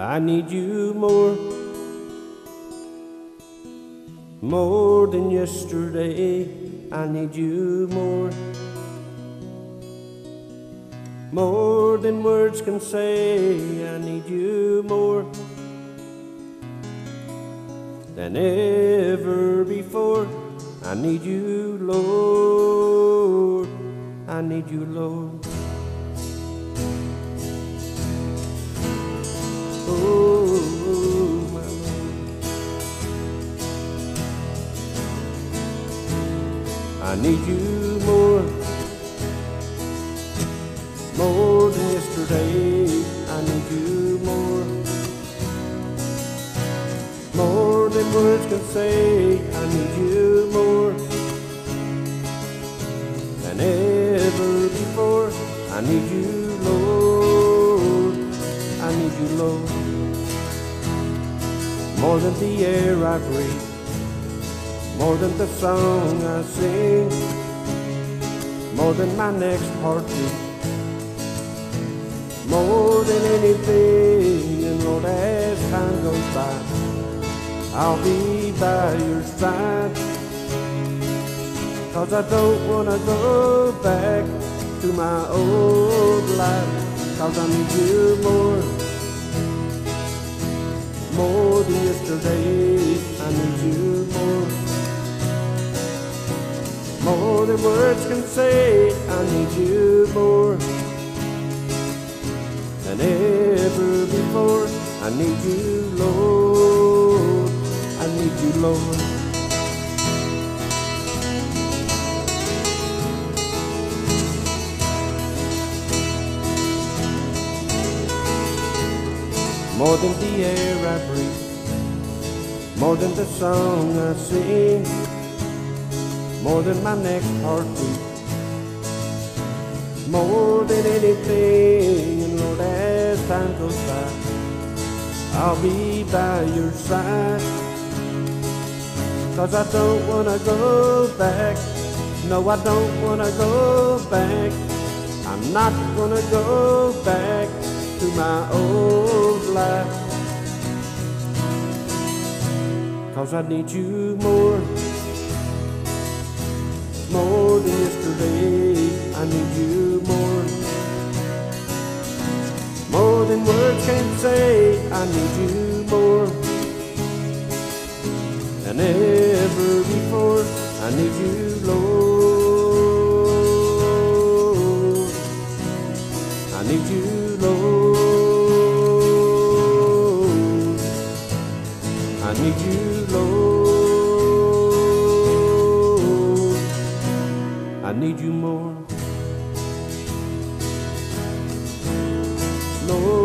I need you more, more than yesterday. I need you more, more than words can say. I need you more than ever before. I need you, Lord. I need you, Lord. Need you more, more than yesterday. I need you more, more than words can say. I need you more than ever before. I need you, Lord. I need you, Lord. More than the air I breathe, more than the song I sing, more than my next heartbeat, more than anything. And Lord, as time goes by, I'll be by your side. Cause I don't wanna go back to my old life. Cause I need you more, more than yesterday. Than words can say. I need you more than ever before. I need you, Lord. I need you, Lord. More than the air I breathe, more than the song I sing, more than my next heartbeat, more than anything. And Lord, as time goes by, I'll be by your side. Cause I don't wanna go back. No, I don't wanna go back. I'm not gonna go back to my old life. Cause I need you more, yesterday. I need you more, more than words can say. I need you more than ever before. I need you, Lord. Lord,